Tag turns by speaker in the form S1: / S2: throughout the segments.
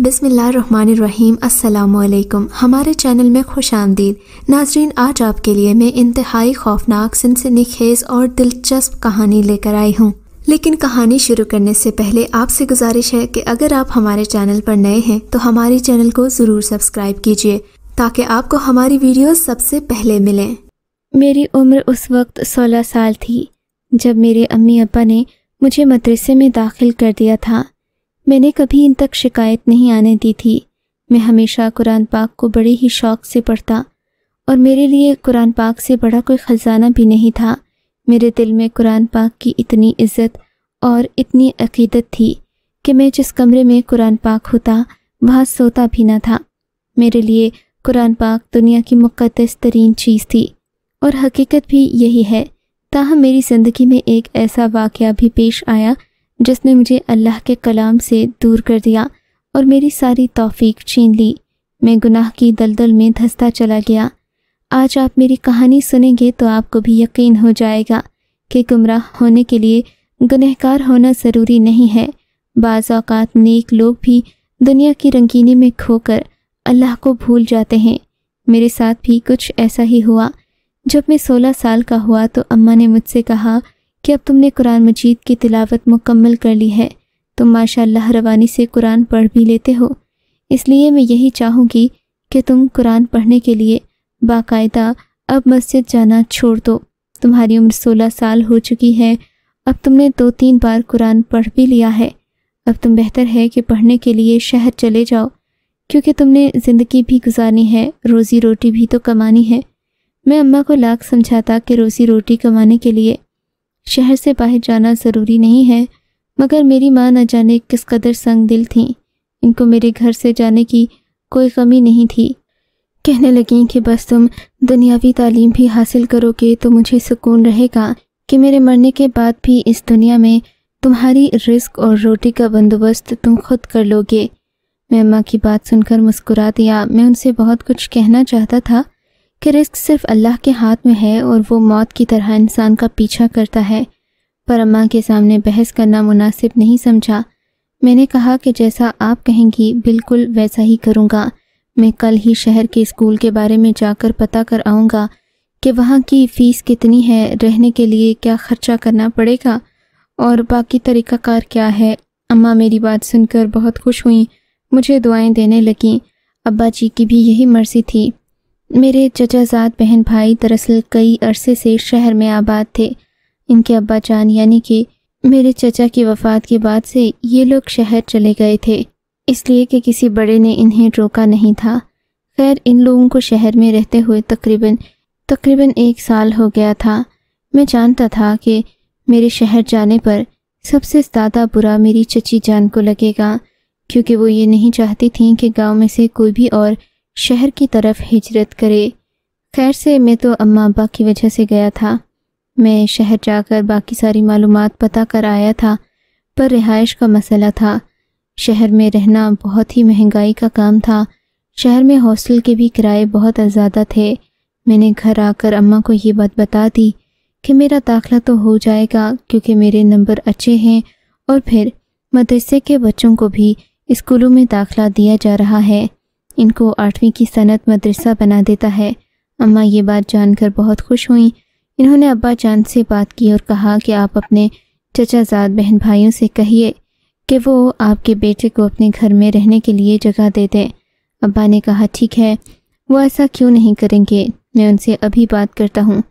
S1: बिसमीम अस्सलाम हमारे चैनल में खुश आमदीद। नाजरीन, आज आपके लिए मैं इंतहाई खौफनाक सनसनीखेज और दिलचस्प कहानी लेकर आई हूँ। लेकिन कहानी शुरू करने से पहले आपसे गुजारिश है कि अगर आप हमारे चैनल पर नए हैं तो हमारे चैनल को ज़रूर सब्सक्राइब कीजिए, ताकि आपको हमारी वीडियो सबसे पहले मिलें।
S2: मेरी उम्र उस वक्त सोलह साल थी, जब मेरे अम्मी अब्बा ने मुझे मदरसे में दाखिल कर दिया था। मैंने कभी इन तक शिकायत नहीं आने दी थी। मैं हमेशा कुरान पाक को बड़े ही शौक़ से पढ़ता और मेरे लिए कुरान पाक से बड़ा कोई ख़जाना भी नहीं था। मेरे दिल में कुरान पाक की इतनी इज़्ज़त और इतनी अकीदत थी कि मैं जिस कमरे में कुरान पाक होता, वहाँ सोता भी ना था। मेरे लिए कुरान पाक दुनिया की मुक़दस तरीन चीज़ थी और हकीकत भी यही है। ताहम मेरी ज़िंदगी में एक ऐसा वाक़ भी पेश आया जिसने मुझे अल्लाह के कलाम से दूर कर दिया और मेरी सारी तौफीक छीन ली। मैं गुनाह की दलदल में धंसता चला गया। आज आप मेरी कहानी सुनेंगे तो आपको भी यकीन हो जाएगा कि गुमराह होने के लिए गुनहकार होना ज़रूरी नहीं है। बाज़ अवत नेक लोग भी दुनिया की रंगीनी में खोकर अल्लाह को भूल जाते हैं। मेरे साथ भी कुछ ऐसा ही हुआ। जब मैं सोलह साल का हुआ तो अम्मा ने मुझसे कहा कि अब तुमने कुरान मजीद की तिलावत मुकम्मल कर ली है। तुम माशाल्लाह रवानी से कुरान पढ़ भी लेते हो। इसलिए मैं यही चाहूँगी कि तुम कुरान पढ़ने के लिए बाकायदा अब मस्जिद जाना छोड़ दो। तुम्हारी उम्र सोलह साल हो चुकी है। अब तुमने दो तीन बार कुरान पढ़ भी लिया है। अब तुम बेहतर है कि पढ़ने के लिए शहर चले जाओ। क्योंकि तुमने ज़िंदगी भी गुजारनी है, रोज़ी रोटी भी तो कमानी है। मैं अम्मा को लाख समझाता कि रोज़ी रोटी कमाने के लिए शहर से बाहर जाना ज़रूरी नहीं है, मगर मेरी माँ न जाने किस कदर संग दिल थी। इनको मेरे घर से जाने की कोई कमी नहीं थी। कहने लगी कि बस तुम दुनियावी तालीम भी हासिल करोगे तो मुझे सुकून रहेगा कि मेरे मरने के बाद भी इस दुनिया में तुम्हारी रिस्क और रोटी का बंदोबस्त तुम खुद कर लोगे। मैं अम्मा की बात सुनकर मुस्कुरा दिया मैं उनसे बहुत कुछ कहना चाहता था कि रिस्क सिर्फ़ अल्लाह के हाथ में है और वो मौत की तरह इंसान का पीछा करता है। पर अम्मा के सामने बहस करना मुनासिब नहीं समझा। मैंने कहा कि जैसा आप कहेंगी, बिल्कुल वैसा ही करूँगा। मैं कल ही शहर के स्कूल के बारे में जाकर पता कर आऊँगा कि वहाँ की फ़ीस कितनी है, रहने के लिए क्या ख़र्चा करना पड़ेगा और बाकी तरीक़ाकार क्या है। अम्मा मेरी बात सुनकर बहुत खुश हुई। मुझे दुआएँ देने लगीं। अब्बा जी की भी यही मर्ज़ी थी। मेरे चचाजाद बहन भाई दरअसल कई अरसे से शहर में आबाद थे। इनके अब्बा जान यानी कि मेरे चचा की वफ़ात के बाद से ये लोग शहर चले गए थे, इसलिए कि किसी बड़े ने इन्हें रोका नहीं था। खैर, इन लोगों को शहर में रहते हुए तकरीबन तकरीबन एक साल हो गया था। मैं जानता था कि मेरे शहर जाने पर सबसे ज़्यादा बुरा मेरी चची जान को लगेगा, क्योंकि वो ये नहीं चाहती थी कि गाँव में से कोई भी और शहर की तरफ़ हिजरत करे। खैर से मैं तो अम्मा अब्बा की वजह से गया था। मैं शहर जाकर बाकी सारी मालूम पता कर आया था, पर रिहाइश का मसला था। शहर में रहना बहुत ही महँगाई का काम था। शहर में हॉस्टल के भी किराए बहुत ज़्यादा थे। मैंने घर आकर अम्मा को ये बात बता दी कि मेरा दाखला तो हो जाएगा क्योंकि मेरे नंबर अच्छे हैं और फिर मदरसे के बच्चों को भी स्कूलों में दाखला दिया जा रहा है। इनको आठवीं की सनत मदरसा बना देता है। अम्मा ये बात जानकर बहुत खुश हुई। इन्होंने अब्बा जान से बात की और कहा कि आप अपने चचाजाद बहन भाइयों से कहिए कि वो आपके बेटे को अपने घर में रहने के लिए जगह दे दें। अब्बा ने कहा, ठीक है, वो ऐसा क्यों नहीं करेंगे? मैं उनसे अभी बात करता हूँ।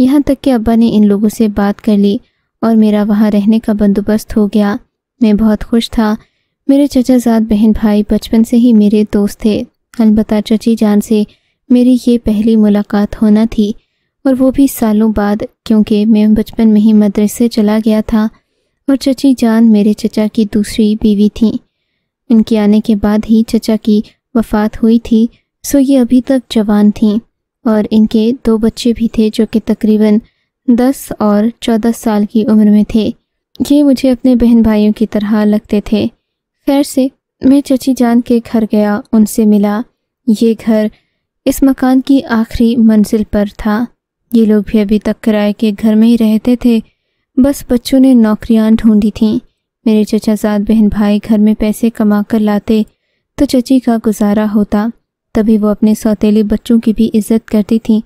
S2: यहाँ तक कि अब्बा ने इन लोगों से बात कर ली और मेरा वहाँ रहने का बंदोबस्त हो गया। मैं बहुत खुश था। मेरे चचाजाद बहन भाई बचपन से ही मेरे दोस्त थे। अलबत् चची जान से मेरी ये पहली मुलाकात होना थी और वो भी सालों बाद, क्योंकि मैं बचपन में ही मदरसे चला गया था और चची जान मेरे चचा की दूसरी बीवी थी। इनके आने के बाद ही चचा की वफ़ात हुई थी, सो ये अभी तक जवान थीं और इनके दो बच्चे भी थे जो कि तकरीबन दस और चौदह साल की उम्र में थे। ये मुझे अपने बहन भाइयों की तरह लगते थे। खैर से मैं चची जान के घर गया, उनसे मिला। ये घर इस मकान की आखिरी मंजिल पर था। ये लोग भी अभी तक किराए के घर में ही रहते थे। बस बच्चों ने नौकरियाँ ढूंढी थीं। मेरे चचाजाद बहन भाई घर में पैसे कमा कर लाते तो चची का गुजारा होता। तभी वो अपने सौतेली बच्चों की भी इज़्ज़त करती थी,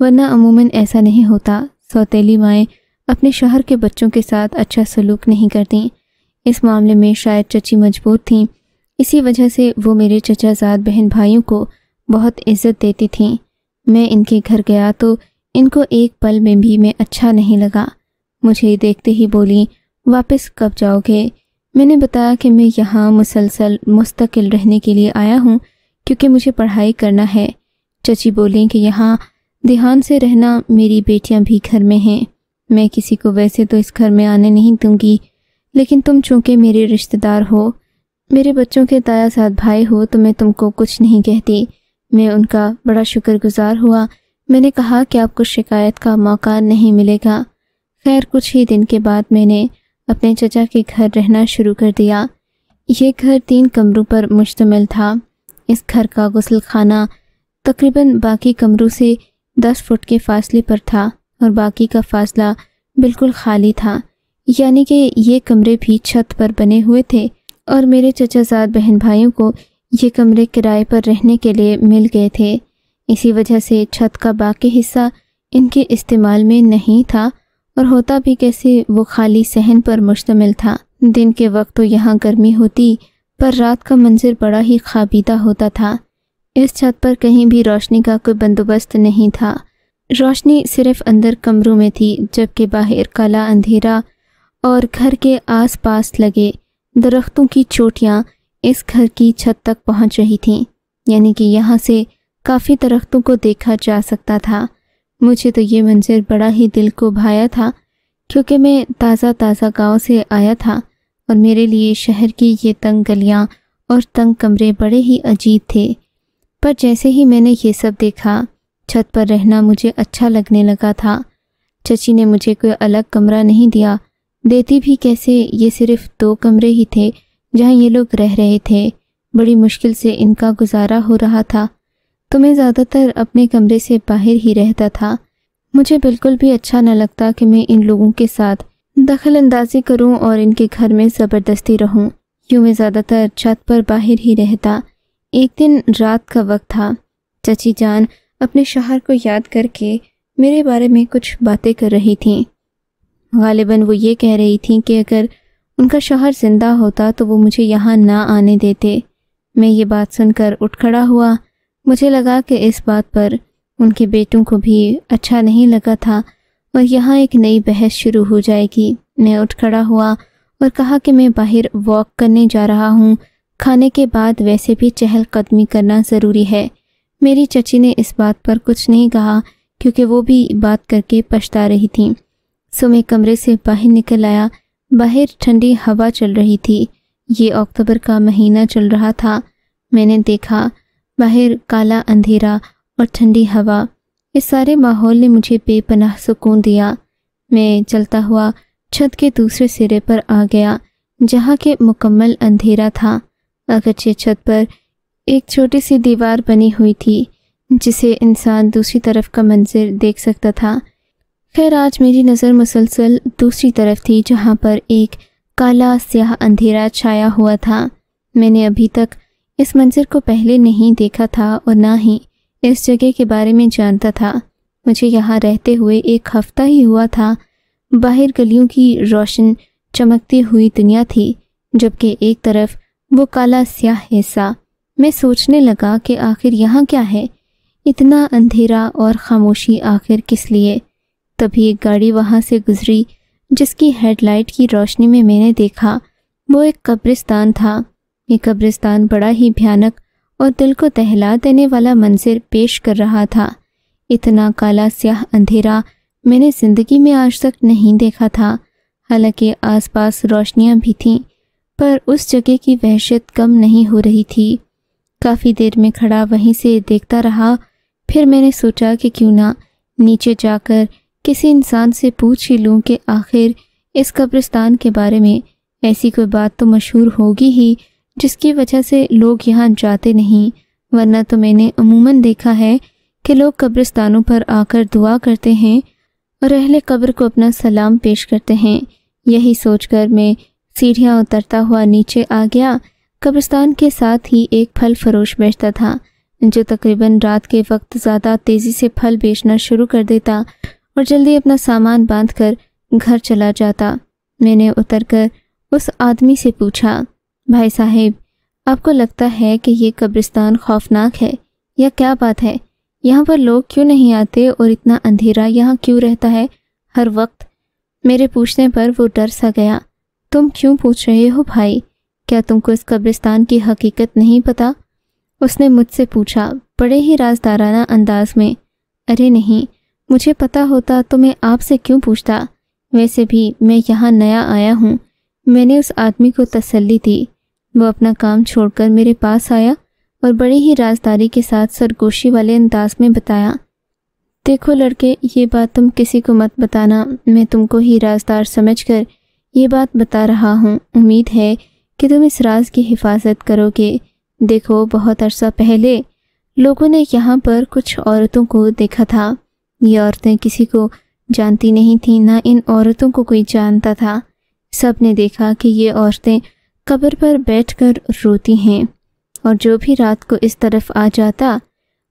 S2: वरना अमूमन ऐसा नहीं होता। सौतेली माएँ अपने शहर के बच्चों के साथ अच्छा सलूक नहीं करती। इस मामले में शायद चची मज़बूत थीं। इसी वजह से वो मेरे चचाजाद बहन भाइयों को बहुत इज़्ज़त देती थीं। मैं इनके घर गया तो इनको एक पल में भी मैं अच्छा नहीं लगा। मुझे देखते ही बोली, वापस कब जाओगे? मैंने बताया कि मैं यहाँ मुसलसल मुस्तकिल रहने के लिए आया हूँ, क्योंकि मुझे पढ़ाई करना है। चची बोली कि यहाँ ध्यान से रहना मेरी बेटियाँ भी घर में हैं। मैं किसी को वैसे तो इस घर में आने नहीं दूँगी, लेकिन तुम चूँकि मेरे रिश्तेदार हो मेरे बच्चों के ताया साथ भाई हो तो मैं तुमको कुछ नहीं कहती। मैं उनका बड़ा शुक्रगुजार हुआ। मैंने कहा कि आपको शिकायत का मौका नहीं मिलेगा। खैर, कुछ ही दिन के बाद मैंने अपने चचा के घर रहना शुरू कर दिया। ये घर तीन कमरों पर मुश्तमिल था। इस घर का गुसल खाना तकरीबन बाकी कमरों से दस फुट के फासले पर था और बाकी का फासला बिल्कुल खाली था। यानी कि ये कमरे भी छत पर बने हुए थे। और मेरे चचाजाद बहन भाइयों को ये कमरे किराए पर रहने के लिए मिल गए थे। इसी वजह से छत का बाकी हिस्सा इनके इस्तेमाल में नहीं था और होता भी कैसे वो खाली सहन पर मुश्तमिल था। दिन के वक्त तो यहाँ गर्मी होती, पर रात का मंजर बड़ा ही खाबीदा होता था। इस छत पर कहीं भी रोशनी का कोई बंदोबस्त नहीं था। रोशनी सिर्फ़ अंदर कमरों में थी, जबकि बाहर काला अंधेरा और घर के आसपास लगे। दरख्तों की चोटियाँ इस घर की छत तक पहुँच रही थीं। यानी कि यहाँ से काफ़ी दरख्तों को देखा जा सकता था। मुझे तो ये मंजर बड़ा ही दिल को भाया था, क्योंकि मैं ताज़ा ताज़ा गाँव से आया था और मेरे लिए शहर की ये तंग गलियाँ और तंग कमरे बड़े ही अजीब थे। पर जैसे ही मैंने ये सब देखा, छत पर रहना मुझे अच्छा लगने लगा था। चची ने मुझे कोई अलग कमरा नहीं दिया देती भी कैसे ये सिर्फ़ दो कमरे ही थे जहाँ ये लोग रह रहे थे। बड़ी मुश्किल से इनका गुजारा हो रहा था। तो मैं ज़्यादातर अपने कमरे से बाहर ही रहता था। मुझे बिल्कुल भी अच्छा न लगता कि मैं इन लोगों के साथ दखल अंदाजी करूँ और इनके घर में ज़बरदस्ती रहूँ। यूँ मैं ज़्यादातर छत पर बाहर ही रहता। एक दिन रात का वक्त था। चची जान अपने शहर को याद करके मेरे बारे में कुछ बातें कर रही थीं। गालिबा वो ये कह रही थी कि अगर उनका शहर ज़िंदा होता तो वो मुझे यहाँ ना आने देते। मैं ये बात सुनकर उठ खड़ा हुआ। मुझे लगा कि इस बात पर उनके बेटों को भी अच्छा नहीं लगा था और यहाँ एक नई बहस शुरू हो जाएगी। मैं उठ खड़ा हुआ और कहा कि मैं बाहर वॉक करने जा रहा हूँ। खाने के बाद वैसे भी चहलकदमी करना ज़रूरी है। मेरी चची ने इस बात पर कुछ नहीं कहा, क्योंकि वो भी बात करके पछता रही थी। सो मैं कमरे से बाहर निकल आया। बाहर ठंडी हवा चल रही थी। ये अक्टूबर का महीना चल रहा था। मैंने देखा, बाहर काला अंधेरा और ठंडी हवा। इस सारे माहौल ने मुझे बेपनाह सुकून दिया। मैं चलता हुआ छत के दूसरे सिरे पर आ गया, जहाँ के मुकम्मल अंधेरा था। अगरचे छत पर एक छोटी सी दीवार बनी हुई थी, जिसे इंसान दूसरी तरफ़ का मंजर देख सकता था। खैर आज मेरी नज़र मुसलसल दूसरी तरफ़ थी, जहाँ पर एक काला स्याह अंधेरा छाया हुआ था। मैंने अभी तक इस मंजर को पहले नहीं देखा था और ना ही इस जगह के बारे में जानता था। मुझे यहाँ रहते हुए एक हफ़्ता ही हुआ था, बाहर गलियों की रोशन चमकती हुई दुनिया थी, जबकि एक तरफ़ वो काला स्याह हिस्सा। मैं सोचने लगा कि आखिर यहाँ क्या है? इतना अंधेरा और खामोशी आखिर किस लिए? तभी एक गाड़ी वहाँ से गुजरी, जिसकी हेडलाइट की रोशनी में मैंने देखा। वो एक कब्रिस्तान था। ये कब्रिस्तान बड़ा ही भयानक और दिल को दहला देने वाला मंजिर पेश कर रहा था। इतना काला स्याह अंधेरा मैंने ज़िंदगी में आज तक नहीं देखा था। हालाँकि आसपास रोशनियाँ भी थीं, पर उस जगह की वहशत कम नहीं हो रही थी। काफ़ी देर में खड़ा वहीं से देखता रहा, फिर मैंने सोचा कि क्यों ना नीचे जाकर किसी इंसान से पूछ ही लूँ कि आखिर इस कब्रिस्तान के बारे में ऐसी कोई बात तो मशहूर होगी ही जिसकी वजह से लोग यहाँ जाते नहीं, वरना तो मैंने अमूमन देखा है कि लोग कब्रिस्तानों पर आकर दुआ करते हैं और अहले कब्र को अपना सलाम पेश करते हैं। यही सोचकर मैं सीढ़ियाँ उतरता हुआ नीचे आ गया। कब्रिस्तान के साथ ही एक फल फरोश बेचता था, जो तकरीबन रात के वक्त ज़्यादा तेज़ी से फल बेचना शुरू कर देता और जल्दी अपना सामान बाँध कर घर चला जाता। मैंने उतरकर उस आदमी से पूछा, भाई साहेब, आपको लगता है कि ये कब्रिस्तान खौफनाक है या क्या बात है? यहाँ पर लोग क्यों नहीं आते और इतना अंधेरा यहाँ क्यों रहता है? हर वक्त मेरे पूछने पर वो डर सा गया। तुम क्यों पूछ रहे हो भाई? क्या तुमको इस कब्रिस्तान की हकीकत नहीं पता? उसने मुझसे पूछा, बड़े ही राजदाराना अंदाज में। अरे नहीं मुझे पता होता तो मैं आपसे क्यों पूछता? वैसे भी मैं यहाँ नया आया हूँ। मैंने उस आदमी को तसल्ली दी। वो अपना काम छोड़कर मेरे पास आया और बड़ी ही राजदारी के साथ सरगोशी वाले अंदाज में बताया, देखो लड़के, ये बात तुम किसी को मत बताना। मैं तुमको ही राजदार समझकर ये बात बता रहा हूँ। उम्मीद है कि तुम इस राज की हिफाजत करोगे। देखो, बहुत अरसा पहले लोगों ने यहाँ पर कुछ औरतों को देखा था। ये औरतें किसी को जानती नहीं थी, ना इन औरतों को कोई जानता था। सबने देखा कि ये औरतें कब्र पर बैठकर रोती हैं और जो भी रात को इस तरफ़ आ जाता,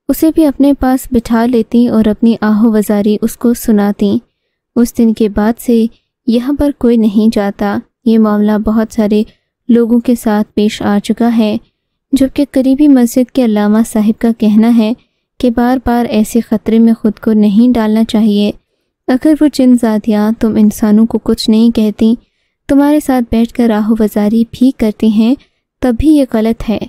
S2: उसे भी अपने पास बिठा लेती और अपनी आहो वजारी उसको सुनाती। उस दिन के बाद से यहाँ पर कोई नहीं जाता। ये मामला बहुत सारे लोगों के साथ पेश आ चुका है, जबकि करीबी मस्जिद के अलामा साहिब का कहना है कि बार बार ऐसे ख़तरे में ख़ुद को नहीं डालना चाहिए। अगर वो जिन ज़ातियाँ तुम इंसानों को कुछ नहीं कहती, तुम्हारे साथ बैठ कर राहो वजारी भी करती हैं तब भी ये गलत है।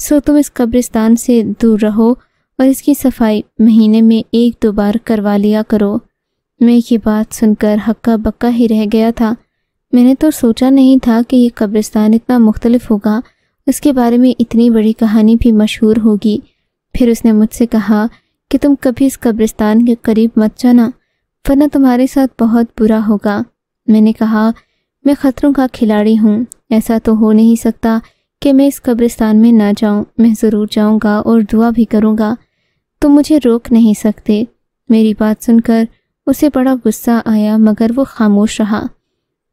S2: सो तुम इस कब्रिस्तान से दूर रहो और इसकी सफ़ाई महीने में एक दो बार करवा लिया करो। मैं ये बात सुनकर हक्का बक्का ही रह गया था। मैंने तो सोचा नहीं था कि ये कब्रिस्तान इतना मुख्तलिफ़ होगा। उसके बारे में इतनी बड़ी कहानी भी मशहूर होगी। फिर उसने मुझसे कहा कि तुम कभी इस कब्रिस्तान के करीब मत जाना, वरना तुम्हारे साथ बहुत बुरा होगा। मैंने कहा, मैं ख़तरों का खिलाड़ी हूँ। ऐसा तो हो नहीं सकता कि मैं इस कब्रिस्तान में ना जाऊँ। मैं ज़रूर जाऊँगा और दुआ भी करूँगा। तुम मुझे रोक नहीं सकते। मेरी बात सुनकर उसे बड़ा गुस्सा आया, मगर वो खामोश रहा।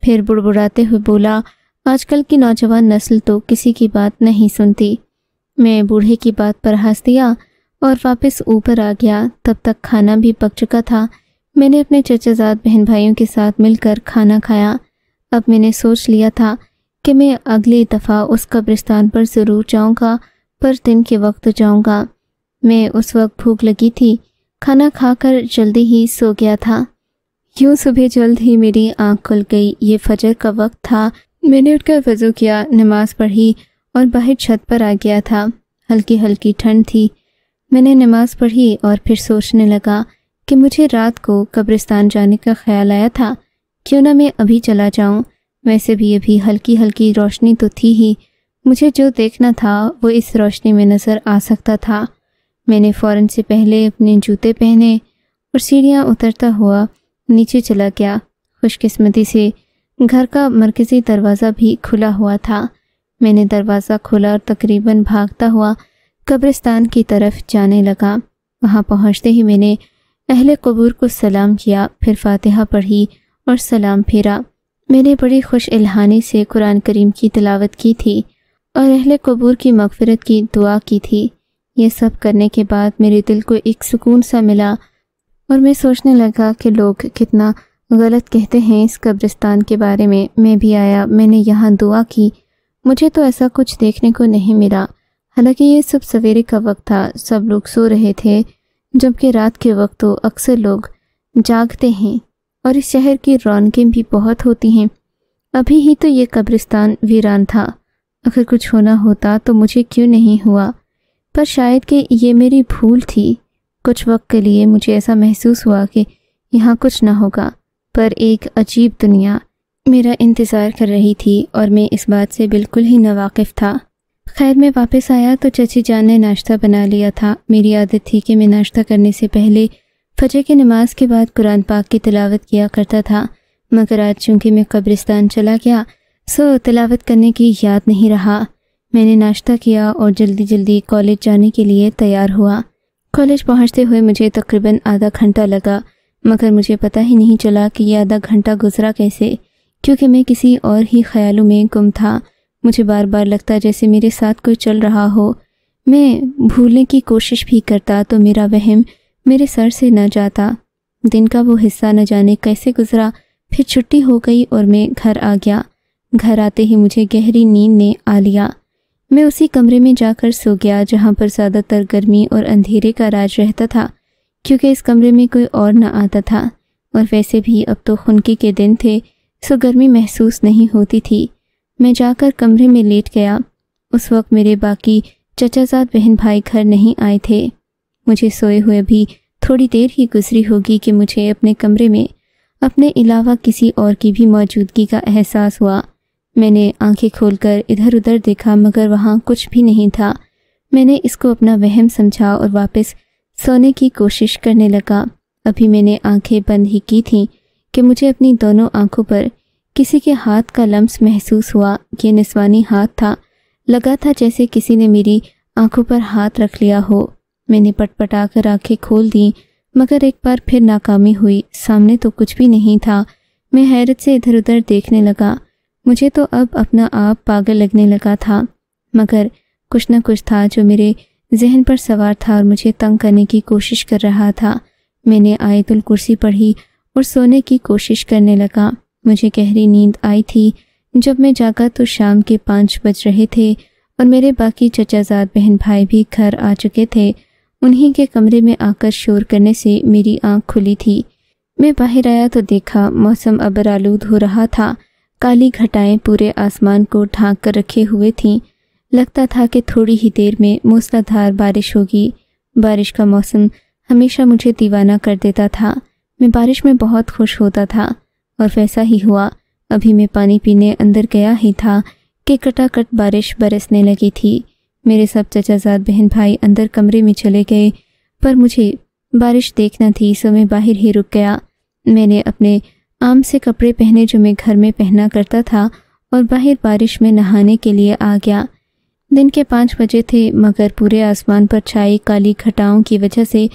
S2: फिर बुड़बुड़ाते हुए बोला, आजकल की नौजवान नस्ल तो किसी की बात नहीं सुनती। मैं बूढ़े की बात पर हंस दिया और वापस ऊपर आ गया। तब तक खाना भी पक चुका था। मैंने अपने चचाजाद बहन भाइयों के साथ मिलकर खाना खाया। अब मैंने सोच लिया था कि मैं अगली दफ़ा उस कब्रिस्तान पर ज़रूर जाऊँगा, पर दिन के वक्त जाऊँगा। मैं उस वक्त भूख लगी थी। खाना खाकर जल्दी ही सो गया था। यूँ सुबह जल्द ही मेरी आँख खुल गई। ये फजर का वक्त था। मैंने उठकर वज़ू किया, नमाज़ पढ़ी और बाहर छत पर आ गया था। हल्की हल्की ठंड थी। मैंने नमाज़ पढ़ी और फिर सोचने लगा कि मुझे रात को कब्रिस्तान जाने का ख्याल आया था। क्यों ना मैं अभी चला जाऊँ? वैसे भी अभी हल्की हल्की रोशनी तो थी ही। मुझे जो देखना था, वो इस रोशनी में नज़र आ सकता था। मैंने फ़ौरन से पहले अपने जूते पहने और सीढ़ियाँ उतरता हुआ नीचे चला गया। खुशकिस्मती से घर का मरकज़ी दरवाज़ा भी खुला हुआ था। मैंने दरवाज़ा खोला और तकरीबन भागता हुआ कब्रिस्तान की तरफ़ जाने लगा। वहाँ पहुँचते ही मैंने अहले कबूर को सलाम किया, फिर फातिहा पढ़ी और सलाम फेरा। मैंने बड़ी खुश इल्हानी से कुरान करीम की तिलावत की थी और अहले कबूर की मगफरत की दुआ की थी। ये सब करने के बाद मेरे दिल को एक सुकून सा मिला और मैं सोचने लगा कि लोग कितना गलत कहते हैं इस कब्रिस्तान के बारे में। मैं भी आया, मैंने यहाँ दुआ की मुझे तो ऐसा कुछ देखने को नहीं मिला। हालाँकि ये सब सवेरे का वक्त था, सब लोग सो रहे थे, जबकि रात के वक्त तो अक्सर लोग जागते हैं और इस शहर की रौनकें भी बहुत होती हैं। अभी ही तो ये कब्रिस्तान वीरान था। अगर कुछ होना होता तो मुझे क्यों नहीं हुआ? पर शायद कि ये मेरी भूल थी। कुछ वक्त के लिए मुझे ऐसा महसूस हुआ कि यहाँ कुछ ना होगा, पर एक अजीब दुनिया मेरा इंतज़ार कर रही थी और मैं इस बात से बिल्कुल ही नावाकिफ़ था। खैर, मैं वापस आया तो चची जान ने नाश्ता बना लिया था। मेरी आदत थी कि मैं नाश्ता करने से पहले फजर की नमाज़ के बाद कुरान पाक की तलावत किया करता था। मगर आज चूँकि मैं कब्रिस्तान चला गया, सो तलावत करने की याद नहीं रहा। मैंने नाश्ता किया और जल्दी जल्दी कॉलेज जाने के लिए तैयार हुआ। कॉलेज पहुँचते हुए मुझे तकरीबन आधा घंटा लगा, मगर मुझे पता ही नहीं चला कि यह आधा घंटा गुजरा कैसे। क्योंकि मैं किसी और ही ख्यालों में गुम था। मुझे बार बार लगता जैसे मेरे साथ कोई चल रहा हो। मैं भूलने की कोशिश भी करता तो मेरा वहम मेरे सर से न जाता। दिन का वो हिस्सा न जाने कैसे गुजरा। फिर छुट्टी हो गई और मैं घर आ गया। घर आते ही मुझे गहरी नींद ने आ लिया। मैं उसी कमरे में जाकर सो गया जहाँ पर ज़्यादातर गर्मी और अंधेरे का राज रहता था, क्योंकि इस कमरे में कोई और न आता था। और वैसे भी अब तो खुनकी के दिन थे सो गर्मी महसूस नहीं होती थी। मैं जाकर कमरे में लेट गया। उस वक्त मेरे बाकी चचाजाद बहन भाई घर नहीं आए थे। मुझे सोए हुए भी थोड़ी देर ही गुजरी होगी कि मुझे अपने कमरे में अपने अलावा किसी और की भी मौजूदगी का एहसास हुआ। मैंने आँखें खोलकर इधर उधर देखा, मगर वहाँ कुछ भी नहीं था। मैंने इसको अपना वहम समझा और वापस सोने की कोशिश करने लगा। अभी मैंने आँखें बंद ही की थीं। कि मुझे अपनी दोनों आँखों पर किसी के हाथ का लम्स महसूस हुआ, ये निस्वानी हाथ था। लगा था जैसे किसी ने मेरी आँखों पर हाथ रख लिया हो। मैंने पटपटा कर आँखें खोल दी, मगर एक बार फिर नाकामी हुई। सामने तो कुछ भी नहीं था। मैं हैरत से इधर उधर देखने लगा। मुझे तो अब अपना आप पागल लगने लगा था। मगर कुछ न कुछ था जो मेरे जहन पर सवार था और मुझे तंग करने की कोशिश कर रहा था। मैंने आयतुल कुर्सी पढ़ी और सोने की कोशिश करने लगा। मुझे गहरी नींद आई थी। जब मैं जागा तो शाम के पाँच बज रहे थे और मेरे बाकी चचाजाद बहन भाई भी घर आ चुके थे। उन्हीं के कमरे में आकर शोर करने से मेरी आँख खुली थी। मैं बाहर आया तो देखा मौसम अबर आलूद हो रहा था। काली घटाएँ पूरे आसमान को ढांक कर रखे हुए थीं। लगता था कि थोड़ी ही देर में मूसलाधार बारिश होगी। बारिश का मौसम हमेशा मुझे दीवाना कर देता था। मैं बारिश में बहुत खुश होता था और वैसा ही हुआ। अभी मैं पानी पीने अंदर गया ही था कि कटाकट बारिश बरसने लगी थी। मेरे सब चचाजाद बहन भाई अंदर कमरे में चले गए, पर मुझे बारिश देखना थी, सो मैं बाहर ही रुक गया। मैंने अपने आम से कपड़े पहने जो मैं घर में पहना करता था और बाहर बारिश में नहाने के लिए आ गया। दिन के पाँच बजे थे, मगर पूरे आसमान पर छाई काली घटाओं की वजह से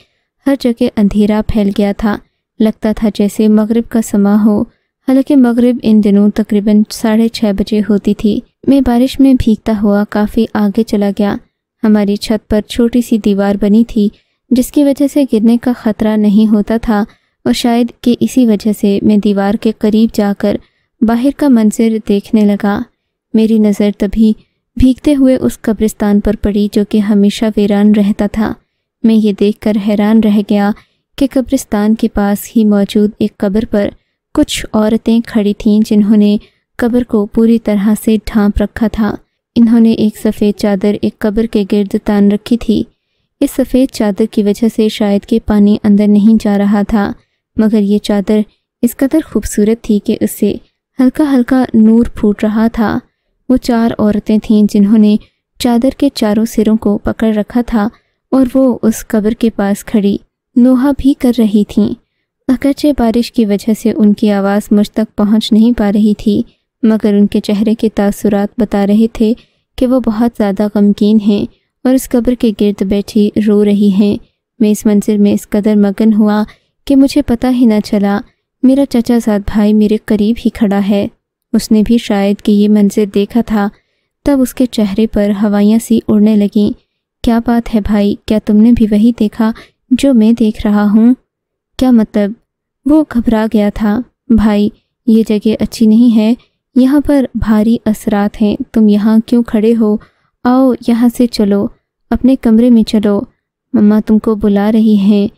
S2: हर जगह अंधेरा फैल गया था। लगता था जैसे मगरिब का समा हो। हालाँकि मगरिब इन दिनों तकरीबन साढ़े छः बजे होती थी। मैं बारिश में भीगता हुआ काफ़ी आगे चला गया। हमारी छत पर छोटी सी दीवार बनी थी, जिसकी वजह से गिरने का खतरा नहीं होता था, और शायद कि इसी वजह से मैं दीवार के करीब जाकर बाहर का मंजर देखने लगा। मेरी नज़र तभी भीगते हुए उस कब्रिस्तान पर पड़ी, जो कि हमेशा वीरान रहता था। मैं ये देखकर हैरान रह गया कि कब्रिस्तान के पास ही मौजूद एक कब्र पर कुछ औरतें खड़ी थीं जिन्होंने कब्र को पूरी तरह से ढांप रखा था। इन्होंने एक सफ़ेद चादर एक कब्र के गिर्द तान रखी थी। इस सफ़ेद चादर की वजह से शायद के पानी अंदर नहीं जा रहा था, मगर ये चादर इस कदर खूबसूरत थी कि उससे हल्का हल्का नूर फूट रहा था। वो चार औरतें थीं जिन्होंने चादर के चारों सिरों को पकड़ रखा था और वो उस कब्र के पास खड़ी। नोहा भी कर रही थीं। अगरचे बारिश की वजह से उनकी आवाज़ मुझ तक पहुँच नहीं पा रही थी, मगर उनके चेहरे के तासुरात बता रहे थे कि वो बहुत ज़्यादा गमकीन हैं और इस कब्र के गिर्द बैठी रो रही हैं। मैं इस मंजिल में इस कदर मगन हुआ कि मुझे पता ही ना चला, मेरा चचा साथ भाई मेरे करीब ही खड़ा है। उसने भी शायद कि ये मंजिल देखा था। तब उसके चेहरे पर हवाइयाँ सी उड़ने लगीं। क्या बात है भाई, क्या तुमने भी वही देखा जो मैं देख रहा हूँ। क्या मतलब? वो घबरा गया था। भाई, ये जगह अच्छी नहीं है। यहाँ पर भारी असरात हैं। तुम यहाँ क्यों खड़े हो? आओ, यहाँ से चलो। अपने कमरे में चलो। मम्मा तुमको बुला रही हैं।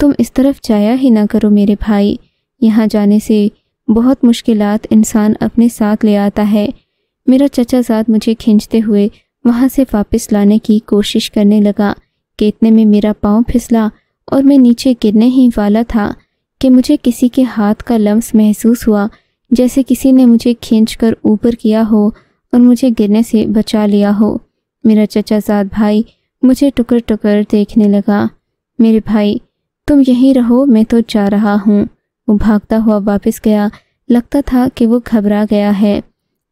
S2: तुम इस तरफ़ जाया ही ना करो मेरे भाई। यहाँ जाने से बहुत मुश्किलात इंसान अपने साथ ले आता है। मेरा चचा साथ मुझे खींचते हुए वहाँ से वापस लाने की कोशिश करने लगा। कि इतने में मेरा पाँव फिसला और मैं नीचे गिरने ही वाला था कि मुझे किसी के हाथ का लम्स महसूस हुआ, जैसे किसी ने मुझे खींचकर ऊपर किया हो और मुझे गिरने से बचा लिया हो। मेरा चचा साथ भाई मुझे टुकर टुकर देखने लगा। मेरे भाई, तुम यहीं रहो, मैं तो जा रहा हूँ। वो भागता हुआ वापस गया। लगता था कि वो घबरा गया है,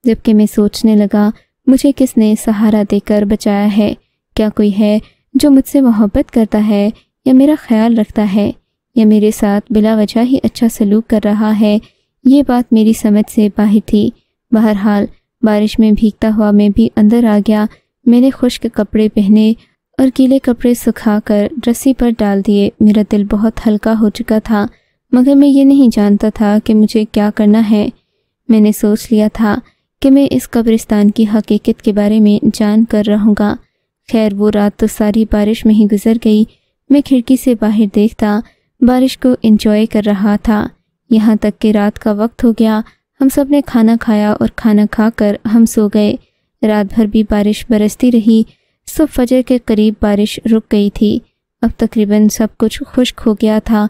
S2: जबकि मैं सोचने लगा, मुझे किसने सहारा देकर बचाया है? क्या कोई है जो मुझसे मोहब्बत करता है या मेरा ख्याल रखता है या मेरे साथ बिला वजह ही अच्छा सलूक कर रहा है, ये बात मेरी समझ से बाहर थी। बहरहाल, बारिश में भीगता हुआ मैं भी अंदर आ गया। मैंने खुश्क कपड़े पहने और गीले कपड़े सुखाकर रस्सी पर डाल दिए। मेरा दिल बहुत हल्का हो चुका था, मगर मैं ये नहीं जानता था कि मुझे क्या करना है। मैंने सोच लिया था कि मैं इस कब्रिस्तान की हकीकत के बारे में जान कर रहूँगा। खैर, वो रात तो सारी बारिश में ही गुजर गई। मैं खिड़की से बाहर देखता, बारिश को एंजॉय कर रहा था। यहाँ तक कि रात का वक्त हो गया। हम सबने खाना खाया और खाना खाकर हम सो गए। रात भर भी बारिश बरसती रही। सब फजर के करीब बारिश रुक गई थी। अब तकरीबन सब कुछ खुश्क हो गया था।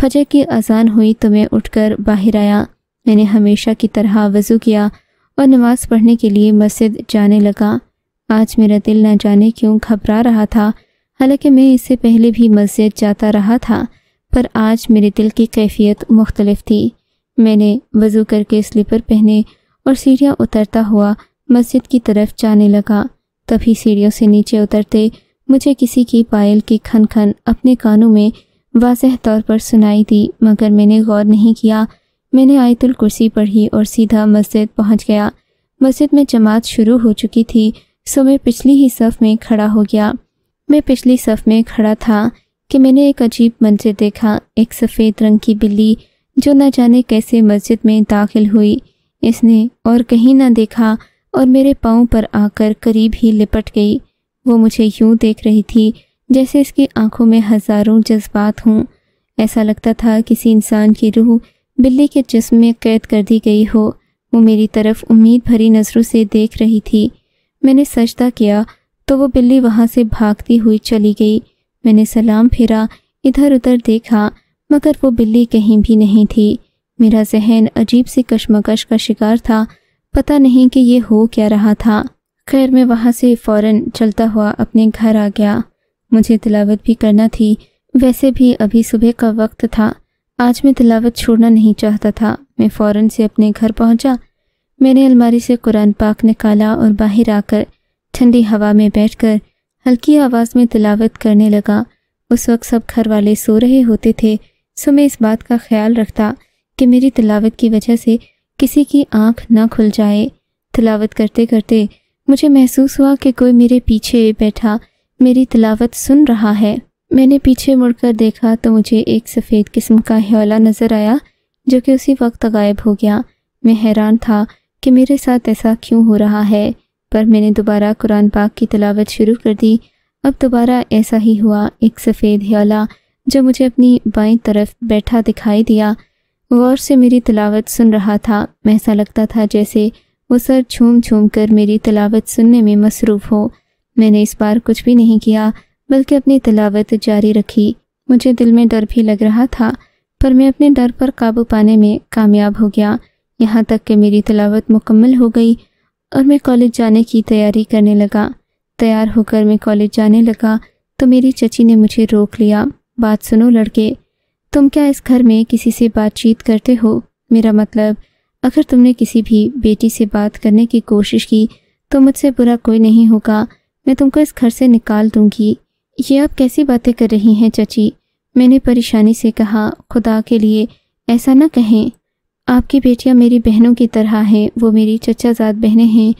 S2: फजर की अजान हुई तो मैं उठकर बाहर आया। मैंने हमेशा की तरह वज़ू किया और नमाज़ पढ़ने के लिए मस्जिद जाने लगा। आज मेरा दिल न जाने क्यों घबरा रहा था। हालाँकि मैं इससे पहले भी मस्जिद जाता रहा था, पर आज मेरे दिल की कैफियत मुख्तलिफ़ थी। मैंने वज़ू करके स्लीपर पहने और सीढ़ियाँ उतरता हुआ मस्जिद की तरफ़ जाने लगा। तभी सीढ़ियों से नीचे उतरते मुझे किसी की पायल की खन खन अपने कानों में वाजह तौर पर सुनाई दी, मगर मैंने गौर नहीं किया। मैंने आयतुल कुर्सी पढ़ी और सीधा मस्जिद पहुँच गया। मस्जिद में जमात शुरू हो चुकी थी सो मैं पिछली ही सफ़ में खड़ा हो गया। मैं पिछली सफ़ में खड़ा था कि मैंने एक अजीब मंजर देखा, एक सफ़ेद रंग की बिल्ली जो न जाने कैसे मस्जिद में दाखिल हुई। इसने और कहीं ना देखा और मेरे पाँव पर आकर करीब ही लिपट गई। वो मुझे यूँ देख रही थी जैसे इसकी आँखों में हज़ारों जज्बात हों। ऐसा लगता था किसी इंसान की रूह बिल्ली के जिस्म में कैद कर दी गई हो। वो मेरी तरफ़ उम्मीद भरी नज़रों से देख रही थी। मैंने सजदा किया तो वो बिल्ली वहाँ से भागती हुई चली गई। मैंने सलाम फेरा इधर उधर देखा, मगर वो बिल्ली कहीं भी नहीं थी। मेरा जहन अजीब सी कशमकश का शिकार था। पता नहीं कि ये हो क्या रहा था। खैर, मैं वहाँ से फ़ौरन चलता हुआ अपने घर आ गया। मुझे तिलावत भी करना थी। वैसे भी अभी सुबह का वक्त था। आज मैं तिलावत छोड़ना नहीं चाहता था। मैं फ़ौरन से अपने घर पहुँचा मैंने अलमारी से कुरान पाक निकाला और बाहर आकर ठंडी हवा में बैठकर हल्की आवाज़ में तिलावत करने लगा। उस वक्त सब घर वाले सो रहे होते थे, सो मैं इस बात का ख्याल रखता कि मेरी तिलावत की वजह से किसी की आँख ना खुल जाए। तिलावत करते करते मुझे महसूस हुआ कि कोई मेरे पीछे बैठा मेरी तिलावत सुन रहा है। मैंने पीछे मुड़कर देखा तो मुझे एक सफ़ेद किस्म का हौला नज़र आया, जो कि उसी वक्त गायब हो गया। मैं हैरान था कि मेरे साथ ऐसा क्यों हो रहा है? पर मैंने दोबारा कुरान पाक की तलावत शुरू कर दी। अब दोबारा ऐसा ही हुआ। एक सफ़ेद ह्याला जो मुझे अपनी बाईं तरफ़ बैठा दिखाई दिया। गौर से मेरी तलावत सुन रहा था। ऐसा लगता था जैसे वो सर झूम झूम कर मेरी तलावत सुनने में मसरूफ़ हो। मैंने इस बार कुछ भी नहीं किया, बल्कि अपनी तलावत जारी रखी। मुझे दिल में डर भी लग रहा था, पर मैं अपने डर पर काबू पाने में कामयाब हो गया। यहाँ तक कि मेरी तलावत मुकम्मल हो गई और मैं कॉलेज जाने की तैयारी करने लगा। तैयार होकर मैं कॉलेज जाने लगा तो मेरी चची ने मुझे रोक लिया। बात सुनो लड़के, तुम क्या इस घर में किसी से बातचीत करते हो? मेरा मतलब अगर तुमने किसी भी बेटी से बात करने की कोशिश की तो मुझसे बुरा कोई नहीं होगा। मैं तुमको इस घर से निकाल दूँगी। ये आप कैसी बातें कर रही हैं चची? मैंने परेशानी से कहा, खुदा के लिए ऐसा ना कहें। आपकी बेटियाँ मेरी बहनों की तरह हैं, वो मेरी चचाजाद बहनें हैं।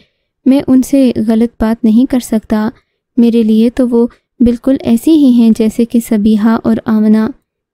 S2: मैं उनसे गलत बात नहीं कर सकता। मेरे लिए तो वो बिल्कुल ऐसी ही हैं जैसे कि सबीहा और आमना।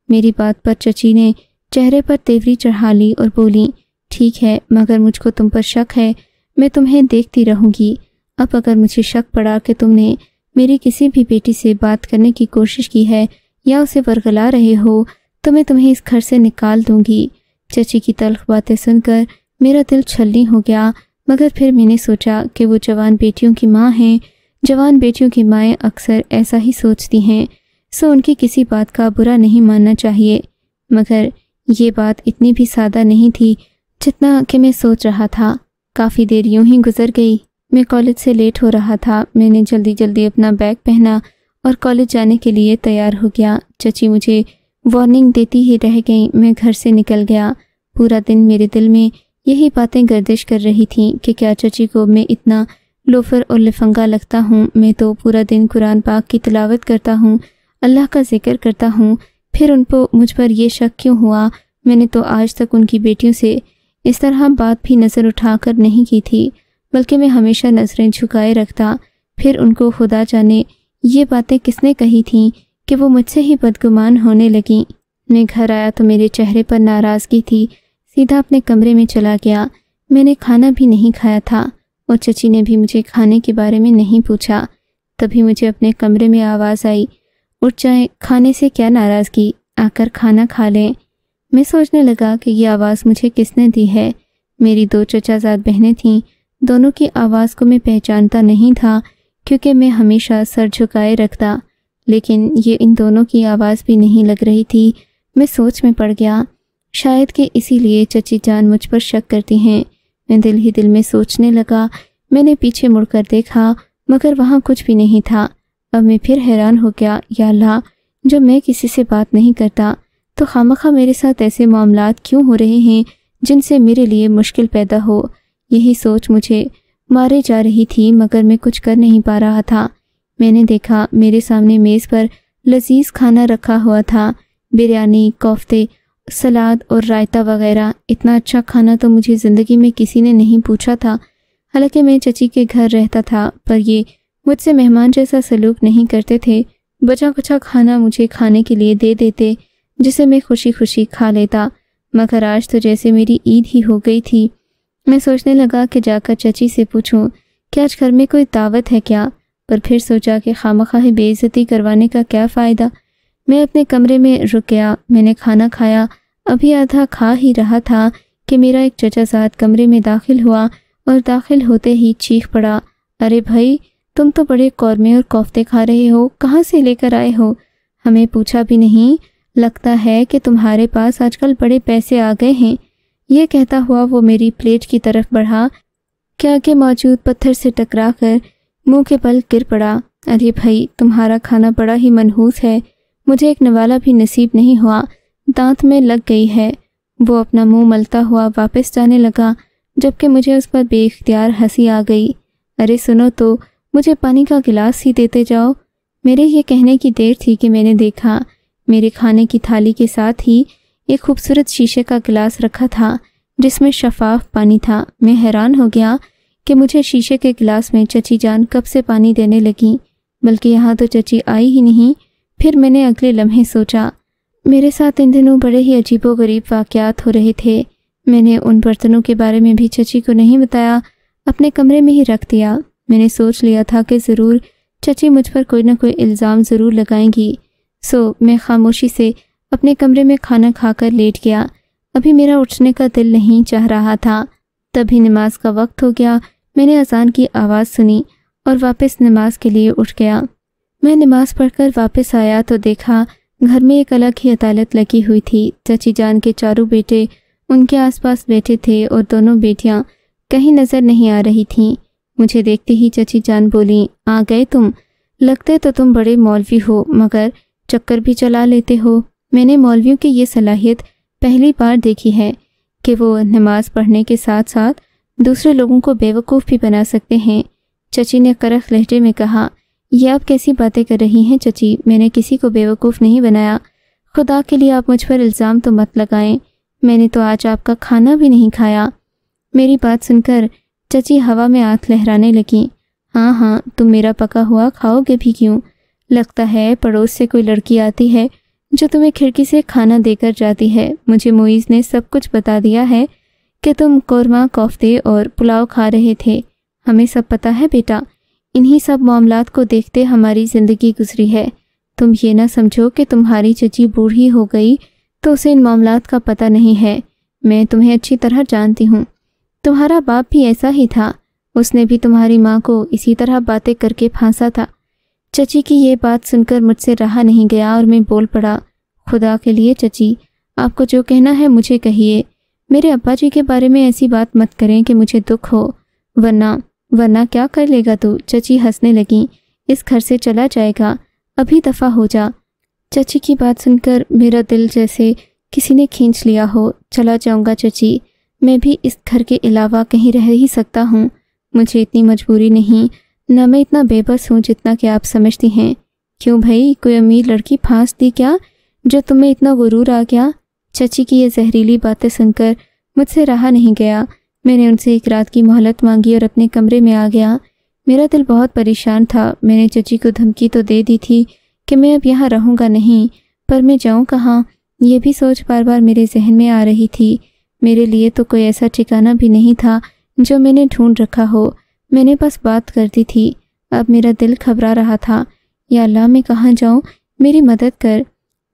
S2: मेरी बात पर चची ने चेहरे पर तेवरी चढ़ा ली और बोली, ठीक है, मगर मुझको तुम पर शक है। मैं तुम्हें देखती रहूँगी। अब अगर मुझे शक पड़ा कि तुमने मेरी किसी भी बेटी से बात करने की कोशिश की है या उसे वर्गला रहे हो तो मैं तुम्हें इस घर से निकाल दूँगी। चची की तल्ख बातें सुनकर मेरा दिल छलनी हो गया, मगर फिर मैंने सोचा कि वो जवान बेटियों की माँ हैं। जवान बेटियों की माएँ अक्सर ऐसा ही सोचती हैं, सो उनकी किसी बात का बुरा नहीं मानना चाहिए। मगर ये बात इतनी भी सादा नहीं थी जितना कि मैं सोच रहा था। काफ़ी देर यूँ ही गुजर गई। मैं कॉलेज से लेट हो रहा था। मैंने जल्दी जल्दी अपना बैग पहना और कॉलेज जाने के लिए तैयार हो गया। चची मुझे वार्निंग देती ही रह गई। मैं घर से निकल गया। पूरा दिन मेरे दिल में यही बातें गर्दिश कर रही थीं कि क्या चची को मैं इतना लोफर और लिफंगा लगता हूँ। मैं तो पूरा दिन कुरान पाक की तिलावत करता हूँ, अल्लाह का ज़िक्र करता हूँ। फिर उनको मुझ पर यह शक क्यों हुआ? मैंने तो आज तक उनकी बेटियों से इस तरह बात भी नज़र उठाकर नहीं की थी, बल्कि मैं हमेशा नज़रें झुकाए रखता। फिर उनको खुदा जाने ये बातें किसने कही थीं? कि वो मुझसे ही बदगुमान होने लगी। मैं घर आया तो मेरे चेहरे पर नाराज़गी थी। सीधा अपने कमरे में चला गया। मैंने खाना भी नहीं खाया था और चची ने भी मुझे खाने के बारे में नहीं पूछा। तभी मुझे अपने कमरे में आवाज़ आई, उठ जाए, खाने से क्या नाराज़गी? आकर खाना खा लें। मैं सोचने लगा कि ये आवाज़ मुझे किसने दी है। मेरी दो चचाजाद बहनें थीं। दोनों की आवाज़ को मैं पहचानता नहीं था, क्योंकि मैं हमेशा सर झुकाए रखता लेकिन ये इन दोनों की आवाज़ भी नहीं लग रही थी। मैं सोच में पड़ गया। शायद कि इसीलिए चची जान मुझ पर शक करती हैं। मैं दिल ही दिल में सोचने लगा। मैंने पीछे मुड़कर देखा, मगर वहाँ कुछ भी नहीं था। अब मैं फिर हैरान हो गया, या अल्लाह, जब मैं किसी से बात नहीं करता तो खामखा मेरे साथ ऐसे मामला क्यों हो रहे हैं, जिनसे मेरे लिए मुश्किल पैदा हो? यही सोच मुझे मारे जा रही थी, मगर मैं कुछ कर नहीं पा रहा था। मैंने देखा, मेरे सामने मेज़ पर लजीज खाना रखा हुआ था। बिरयानी, कोफ्ते, सलाद और रायता वगैरह। इतना अच्छा खाना तो मुझे ज़िंदगी में किसी ने नहीं पूछा था। हालाँकि मैं चची के घर रहता था, पर ये मुझसे मेहमान जैसा सलूक नहीं करते थे। बचा कुचा खाना मुझे खाने के लिए दे देते, जिसे मैं खुशी खुशी खा लेता। मगर आज तो जैसे मेरी ईद ही हो गई थी। मैं सोचने लगा कि जाकर चची से पूछूँ कि आज घर में कोई दावत है क्या? पर फिर सोचा कि खाम खा बेइज्जती करवाने का क्या फ़ायदा। मैं अपने कमरे में रुक गया मैंने खाना खाया। अभी आधा खा ही रहा था कि मेरा एक चचा साथ कमरे में दाखिल हुआ और दाखिल होते ही चीख पड़ा, अरे भाई, तुम तो बड़े कौरमे और कोफ्ते खा रहे हो, कहाँ से लेकर आए हो? हमें पूछा भी नहीं। लगता है कि तुम्हारे पास आजकल बड़े पैसे आ गए हैं। यह कहता हुआ वो मेरी प्लेट की तरफ़ बढ़ा, क्या के मौजूद पत्थर से टकरा कर मुँह के पल गिर पड़ा। अरे भाई, तुम्हारा खाना बड़ा ही मनहूस है। मुझे एक नवाला भी नसीब नहीं हुआ। दांत में लग गई है। वो अपना मुँह मलता हुआ वापस जाने लगा, जबकि मुझे उस पर बेख्तियार हँसी आ गई। अरे सुनो तो मुझे पानी का गिलास ही देते जाओ। मेरे ये कहने की देर थी कि मैंने देखा। मेरे खाने की थाली के साथ ही एक खूबसूरत शीशे का गिलास रखा था, जिसमें शफाफ पानी था। मैं हैरान हो गया कि मुझे शीशे के गिलास में चची जान कब से पानी देने लगी, बल्कि यहाँ तो चची आई ही नहीं। फिर मैंने अगले लम्हे सोचा, मेरे साथ इन दिनों बड़े ही अजीबो गरीब वाक़ात हो रहे थे। मैंने उन बर्तनों के बारे में भी चची को नहीं बताया, अपने कमरे में ही रख दिया। मैंने सोच लिया था कि ज़रूर चची मुझ पर कोई ना कोई इल्ज़ाम ज़रूर लगाएँगी। सो, मैं खामोशी से अपने कमरे में खाना खाकर लेट गया। अभी मेरा उठने का दिल नहीं चाह रहा था। तभी नमाज़ का वक्त हो गया मैंने अजान की आवाज़ सुनी और वापस नमाज़ के लिए उठ गया। मैं नमाज़ पढ़कर वापस आया तो देखा घर में एक अलग ही अदालत लगी हुई थी। चची जान के चारों बेटे उनके आसपास बैठे थे और दोनों बेटियाँ कहीं नज़र नहीं आ रही थीं। मुझे देखते ही चची जान बोली, आ गए तुम? लगते तो तुम बड़े मौलवी हो, मगर चक्कर भी चला लेते हो। मैंने मौलवियों की ये सलाहियत पहली बार देखी है कि वो नमाज़ पढ़ने के साथ साथ दूसरे लोगों को बेवकूफ़ भी बना सकते हैं। चची ने करख लहजे में कहा यह आप कैसी बातें कर रही हैं चची? मैंने किसी को बेवकूफ़ नहीं बनाया। खुदा के लिए आप मुझ पर इल्ज़ाम तो मत लगाएँ। मैंने तो आज आपका खाना भी नहीं खाया। मेरी बात सुनकर चची हवा में आँख लहराने लगी। हाँ हाँ तुम मेरा पका हुआ खाओगे भी क्यों? लगता है पड़ोस से कोई लड़की आती है, जो तुम्हें खिड़की से खाना देकर जाती है। मुझे मोइज़ ने सब कुछ बता दिया है। कि तुम कौरमा कोफ्ते और पुलाव खा रहे थे। हमें सब पता है बेटा। इन्हीं सब मामला को देखते हमारी ज़िंदगी गुजरी है। तुम ये ना समझो कि तुम्हारी चची बूढ़ी हो गई तो उसे इन मामला का पता नहीं है। मैं तुम्हें अच्छी तरह जानती हूँ। तुम्हारा बाप भी ऐसा ही था। उसने भी तुम्हारी माँ को इसी तरह बातें करके फांसा था। चची की ये बात सुनकर मुझसे रहा नहीं गया और मैं बोल पड़ा, खुदा के लिए चची, आपको जो कहना है मुझे कहिए। मेरे अब्बा जी के बारे में ऐसी बात मत करें कि मुझे दुख हो, वरना वरना क्या कर लेगा तू? चची हंसने लगी। इस घर से चला जाएगा। अभी दफ़ा हो जा। चची की बात सुनकर मेरा दिल जैसे किसी ने खींच लिया हो। चला जाऊँगा चची। मैं भी इस घर के अलावा कहीं रह ही सकता हूँ। मुझे इतनी मजबूरी नहीं। न मैं इतना बेबस हूँ जितना कि आप समझती हैं। क्यों भाई, कोई अमीर लड़की फांस दी क्या? जो तुम्हें इतना गुरूर आ गया? चची की ये जहरीली बातें सुनकर मुझसे रहा नहीं गया। मैंने उनसे एक रात की मोहलत मांगी और अपने कमरे में आ गया। मेरा दिल बहुत परेशान था। मैंने चची को धमकी तो दे दी थी कि मैं अब यहाँ रहूँगा नहीं, पर मैं जाऊँ कहाँ? ये भी सोच बार बार मेरे जहन में आ रही थी। मेरे लिए तो कोई ऐसा ठिकाना भी नहीं था जो मैंने ढूंढ रखा हो। मैंने बस बात कर दी थी। अब मेरा दिल घबरा रहा था। या अल्लाह मैं कहाँ जाऊँ? मेरी मदद कर।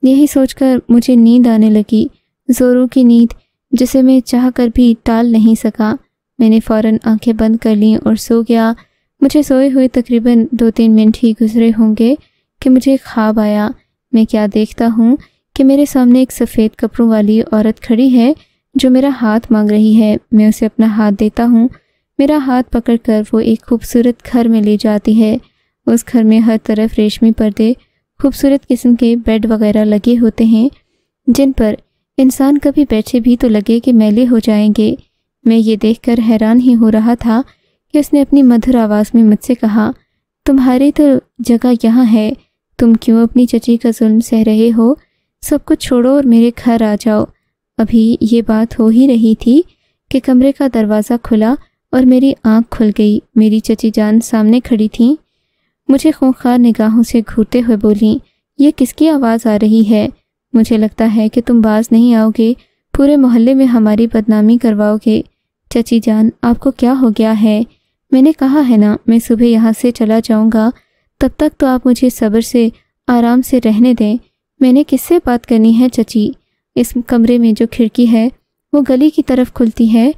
S2: यही सोचकर मुझे नींद आने लगी। ज़ोरों की नींद, जिसे मैं चाह कर भी टाल नहीं सका, मैंने फ़ौरन आँखें बंद कर लीं और सो गया। मुझे सोए हुए तकरीबन दो तीन मिनट ही गुजरे होंगे कि मुझे ख्वाब आया। मैं क्या देखता हूँ कि मेरे सामने एक सफ़ेद कपड़ों वाली औरत खड़ी है, जो मेरा हाथ मांग रही है। मैं उसे अपना हाथ देता हूँ। मेरा हाथ पकड़कर वो एक खूबसूरत घर में ले जाती है। उस घर में हर तरफ़ रेशमी पर्दे खूबसूरत किस्म के बेड वगैरह लगे होते हैं, जिन पर इंसान कभी बैठे भी तो लगे कि मैले हो जाएँगे। मैं ये देखकर हैरान ही हो रहा था कि उसने अपनी मधुर आवाज़ में मुझसे कहा, तुम्हारी तो जगह यहाँ है, तुम क्यों अपनी चची का जुल्म सह रहे हो? सब कुछ छोड़ो और मेरे घर आ जाओ। अभी ये बात हो ही रही थी कि कमरे का दरवाज़ा खुला और मेरी आँख खुल गई। मेरी चची जान सामने खड़ी थी। मुझे खूंखार निगाहों से घूरते हुए बोली, ये किसकी आवाज़ आ रही है? मुझे लगता है कि तुम बाज नहीं आओगे। पूरे मोहल्ले में हमारी बदनामी करवाओगे। चची जान, आपको क्या हो गया है? मैंने कहा है ना, मैं सुबह यहाँ से चला जाऊँगा। तब तक तो आप मुझे सब्र से, आराम से रहने दें। मैंने किससे बात करनी है चची? इस कमरे में जो खिड़की है, वो गली की तरफ़ खुलती है।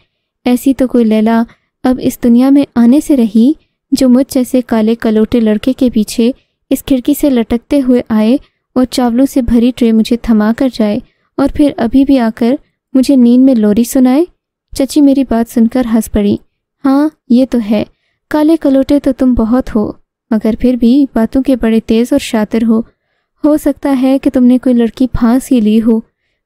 S2: ऐसी तो कोई लैला अब इस दुनिया में आने से रही। जो मुझ जैसे काले कलोटे लड़के के पीछे इस खिड़की से लटकते हुए आए और चावलों से भरी ट्रे मुझे थमा कर जाए और फिर अभी भी आकर मुझे नींद में लोरी सुनाए? चची मेरी बात सुनकर हंस पड़ी। हाँ ये तो है। काले कलोटे तो तुम बहुत हो, मगर फिर भी बातों के बड़े तेज और शातिर हो। हो सकता है कि तुमने कोई लड़की फांस ही ली हो।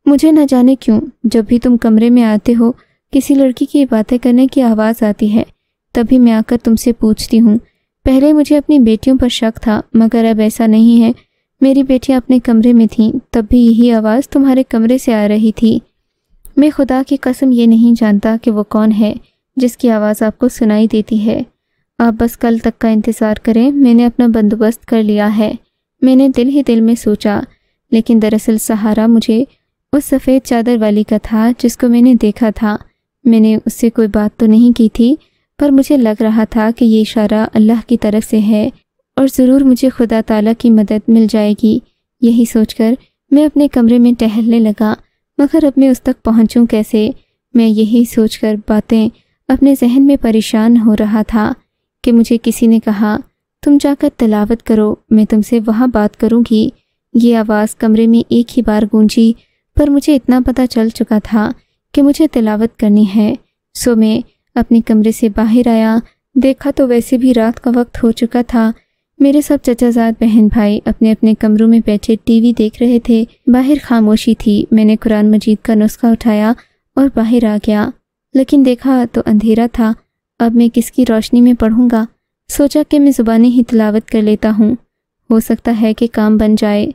S2: मुझे न जाने क्यों, जब भी तुम कमरे में आते हो, किसी लड़की की बातें करने की आवाज़ आती है। तभी मैं आकर तुमसे पूछती हूँ। पहले मुझे अपनी बेटियों पर शक था, मगर अब ऐसा नहीं है। मेरी बेटियाँ अपने कमरे में थीं, तब भी यही आवाज़ तुम्हारे कमरे से आ रही थी। मैं खुदा की कसम ये नहीं जानता कि वो कौन है, जिसकी आवाज़ आपको सुनाई देती है। आप बस कल तक का इंतज़ार करें, मैंने अपना बंदोबस्त कर लिया है। मैंने दिल ही दिल में सोचा, लेकिन दरअसल सहारा मुझे उस सफ़ेद चादर वाली का था, जिसको मैंने देखा था। मैंने उससे कोई बात तो नहीं की थी पर मुझे लग रहा था कि ये इशारा अल्लाह की तरफ़ से है और ज़रूर मुझे खुदा ताला की मदद मिल जाएगी। यही सोचकर मैं अपने कमरे में टहलने लगा, मगर अब मैं उस तक पहुंचूं कैसे? मैं यही सोचकर बातें अपने जहन में परेशान हो रहा था कि मुझे किसी ने कहा, तुम जाकर तलावत करो, मैं तुमसे वहाँ बात करूँगी। ये आवाज़ कमरे में एक ही बार गूंजी, पर मुझे इतना पता चल चुका था कि मुझे तिलावत करनी है। सो मैं अपने कमरे से बाहर आया। देखा तो वैसे भी रात का वक्त हो चुका था। मेरे सब चचाजाद बहन भाई अपने अपने कमरों में बैठे टीवी देख रहे थे। बाहर खामोशी थी। मैंने कुरान मजीद का नुस्खा उठाया और बाहर आ गया। लेकिन देखा तो अंधेरा था। अब मैं किसकी रोशनी में पढ़ूँगा? सोचा कि मैं ज़ुबानी ही तिलावत कर लेता हूँ। हो सकता है कि काम बन जाए।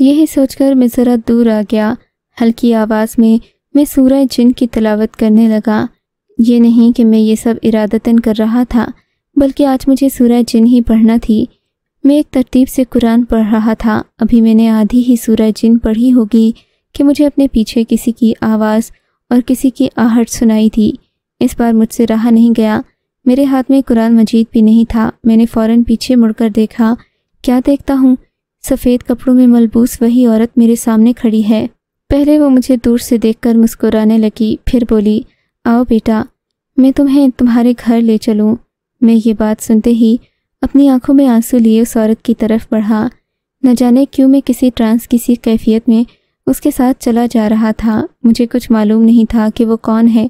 S2: यही सोचकर मैं ज़रा दूर आ गया। हल्की आवाज़ में मैं सूरज जिन की तिलावत करने लगा। ये नहीं कि मैं ये सब इरादतन कर रहा था, बल्कि आज मुझे सूरज जिन ही पढ़ना थी। मैं एक तरतीब से कुरान पढ़ रहा था। अभी मैंने आधी ही सूरज जिन पढ़ी होगी कि मुझे अपने पीछे किसी की आवाज़ और किसी की आहट सुनाई थी। इस बार मुझसे रहा नहीं गया। मेरे हाथ में कुरान मजीद भी नहीं था। मैंने फ़ौरन पीछे मुड़कर देखा। क्या देखता हूँ? सफ़ेद कपड़ों में मलबूस वही औरत मेरे सामने खड़ी है। पहले वो मुझे दूर से देखकर मुस्कुराने लगी, फिर बोली आओ बेटा, मैं तुम्हें तुम्हारे घर ले चलूँ। मैं ये बात सुनते ही अपनी आँखों में आँसू लिए उस औरत की तरफ़ बढ़ा। न जाने क्यों मैं किसी ट्रांस किसी कैफियत में उसके साथ चला जा रहा था। मुझे कुछ मालूम नहीं था कि वो कौन है,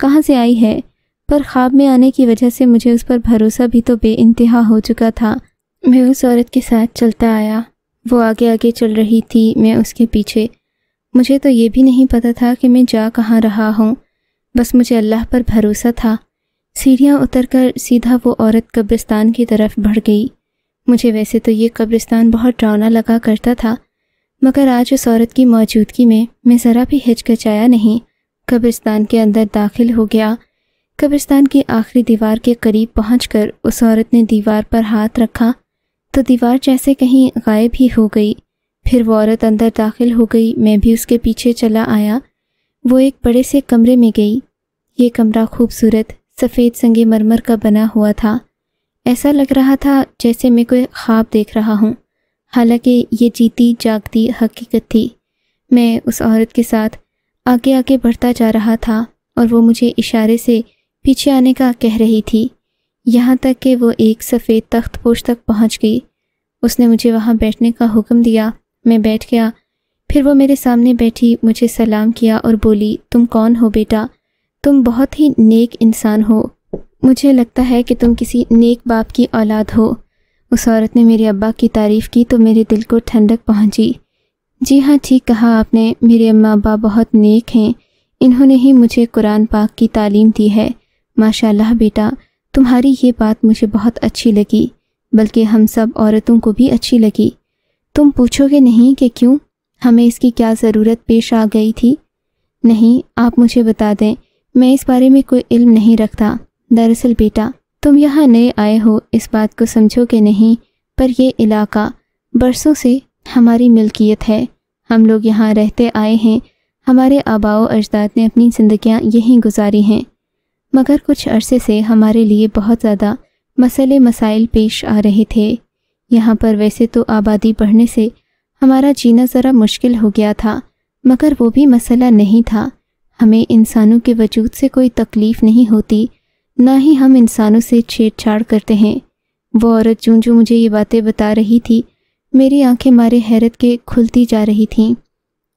S2: कहाँ से आई है, पर ख्वाब में आने की वजह से मुझे उस पर भरोसा भी तो बे इंतहा हो चुका था। मैं उस औरत के साथ चलता आया। वो आगे आगे चल रही थी, मैं उसके पीछे। मुझे तो ये भी नहीं पता था कि मैं जा कहाँ रहा हूँ। बस मुझे अल्लाह पर भरोसा था। सीढ़ियाँ उतरकर सीधा वो औरत कब्रिस्तान की तरफ़ बढ़ गई। मुझे वैसे तो ये कब्रिस्तान बहुत ड्रावना लगा करता था, मगर आज उस औरत की मौजूदगी में मैं ज़रा भी हिचकिचाया नहीं। कब्रिस्तान के अंदर दाखिल हो गया। कब्रिस्तान की आखिरी दीवार के करीब पहुंचकर उस औरत ने दीवार पर हाथ रखा तो दीवार जैसे कहीं गायब ही हो गई। फिर वो औरत अंदर दाखिल हो गई, मैं भी उसके पीछे चला आया। वो एक बड़े से कमरे में गई। ये कमरा खूबसूरत, सफ़ेद संगे मरमर का बना हुआ था। ऐसा लग रहा था जैसे मैं कोई ख्वाब देख रहा हूँ। हालाँकि ये जीती, जागती, हकीकत थी। मैं उस औरत के साथ आगे आगे बढ़ता जा रहा था और वो मुझे इशारे से पीछे आने का कह रही थी। यहाँ तक कि वो एक सफ़ेद तख्त पोश तक पहुँच गई। उसने मुझे वहाँ बैठने का हुक्म दिया। मैं बैठ गया फिर वो मेरे सामने बैठी, मुझे सलाम किया और बोली, तुम कौन हो बेटा? तुम बहुत ही नेक इंसान हो। मुझे लगता है कि तुम किसी नेक बाप की औलाद हो। उस औरत ने मेरे अब्बा की तारीफ़ की तो मेरे दिल को ठंडक पहुँची। जी हाँ ठीक कहा आपने। मेरे अम्मा अब्बा बहुत नेक हैं। इन्होंने ही मुझे कुरान पाक की तालीम दी है। माशाल्लाह बेटा, तुम्हारी ये बात मुझे बहुत अच्छी लगी, बल्कि हम सब औरतों को भी अच्छी लगी। तुम पूछोगे नहीं कि क्यों? हमें इसकी क्या ज़रूरत पेश आ गई थी? नहीं, आप मुझे बता दें, मैं इस बारे में कोई इल्म नहीं रखता। दरअसल बेटा, तुम यहाँ नए आए हो, इस बात को समझो कि नहीं, पर यह इलाका, बरसों से हमारी मिल्कियत है। हम लोग यहाँ रहते आए हैं। हमारे आबाओ अजदाद ने अपनी ज़िंदियाँ यहीं गुजारी हैं। मगर कुछ अरसे से हमारे लिए बहुत ज़्यादा मसले मसाइल पेश आ रहे थे। यहाँ पर वैसे तो आबादी बढ़ने से हमारा जीना ज़रा मुश्किल हो गया था, मगर वो भी मसला नहीं था। हमें इंसानों के वजूद से कोई तकलीफ़ नहीं होती, ना ही हम इंसानों से छेड़छाड़ करते हैं। वो औरत जूं जूं मुझे ये बातें बता रही थी, मेरी आँखें मारे हैरत के खुलती जा रही थीं।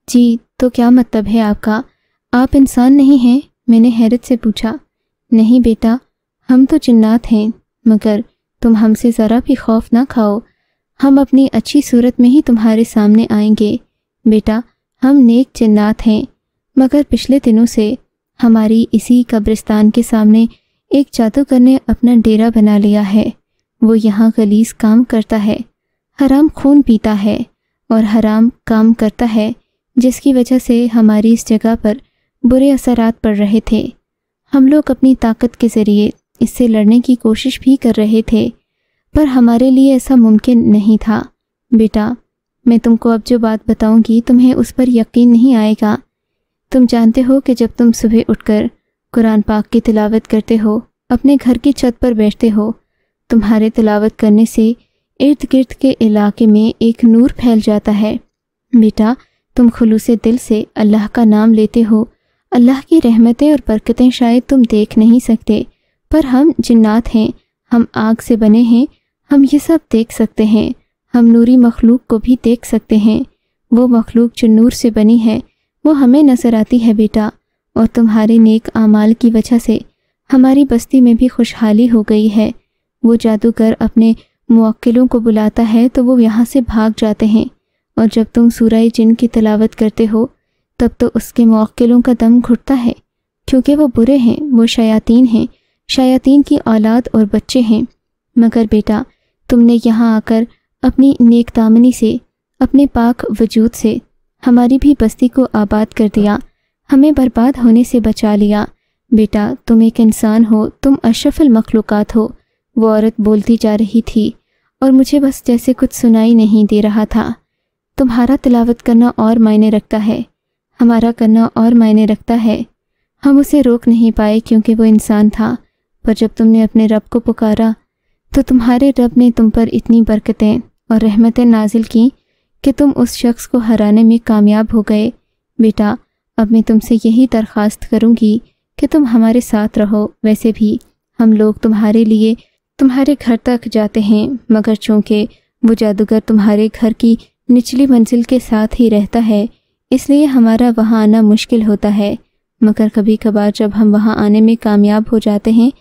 S2: जी तो क्या मतलब है आपका? आप इंसान नहीं हैं? मैंने हैरत से पूछा। नहीं बेटा, हम तो जिन्नात हैं, मगर तुम हमसे ज़रा भी खौफ ना खाओ। हम अपनी अच्छी सूरत में ही तुम्हारे सामने आएँगे। बेटा, हम नेक जिन्नात हैं, मगर पिछले दिनों से हमारी इसी कब्रिस्तान के सामने एक जादूगर ने अपना डेरा बना लिया है। वो यहाँ गलीस काम करता है, हराम खून पीता है और हराम काम करता है, जिसकी वजह से हमारी इस जगह पर बुरे असरात पड़ रहे थे। हम लोग अपनी ताकत के ज़रिए इससे लड़ने की कोशिश भी कर रहे थे पर हमारे लिए ऐसा मुमकिन नहीं था। बेटा, मैं तुमको अब जो बात बताऊँगी, तुम्हें उस पर यकीन नहीं आएगा। तुम जानते हो कि जब तुम सुबह उठकर कुरान पाक की तिलावत करते हो, अपने घर की छत पर बैठते हो, तुम्हारे तिलावत करने से इर्द गिर्द के इलाके में एक नूर फैल जाता है। बेटा, तुम खुलूस दिल से अल्लाह का नाम लेते हो। अल्लाह की रहमतें और बरकतें शायद तुम देख नहीं सकते, पर हम जिन्नात हैं, हम आग से बने हैं हम ये सब देख सकते हैं। हम नूरी मखलूक को भी देख सकते हैं। वो मखलूक जो नूर से बनी है, वो हमें नज़र आती है बेटा। और तुम्हारे नेक आमाल की वजह से हमारी बस्ती में भी खुशहाली हो गई है। वो जादूगर अपने मुक्लों को बुलाता है तो वो यहाँ से भाग जाते हैं। और जब तुम सूरह जिन की तलावत करते हो, तब तो उसके मुक्लों का दम घुटता है। क्योंकि वो बुरे हैं, वो शयातीन हैं। शयातीन की औलाद और बच्चे हैं। मगर बेटा तुमने यहाँ आकर अपनी नेक दामनी से, अपने पाक वजूद से हमारी भी बस्ती को आबाद कर दिया, हमें बर्बाद होने से बचा लिया। बेटा, तुम एक इंसान हो, तुम अशफल मखलूक़ात हो, वो औरत बोलती जा रही थी, और मुझे बस जैसे कुछ सुनाई नहीं दे रहा था। तुम्हारा तिलावत करना और मायने रखता है, हमारा करना और मायने रखता है। हम उसे रोक नहीं पाए क्योंकि वो इंसान था, पर जब तुमने अपने रब को पुकारा तो तुम्हारे रब ने तुम पर इतनी बरकतें और रहमतें नाजिल की कि तुम उस शख्स को हराने में कामयाब हो गए। बेटा, अब मैं तुमसे यही दरख्वास्त करूँगी कि तुम हमारे साथ रहो। वैसे भी हम लोग तुम्हारे लिए तुम्हारे घर तक जाते हैं, मगर चूँकि वो जादूगर तुम्हारे घर की निचली मंजिल के साथ ही रहता है, इसलिए हमारा वहाँ आना मुश्किल होता है। मगर कभी कभार जब हम वहाँ आने में कामयाब हो जाते हैं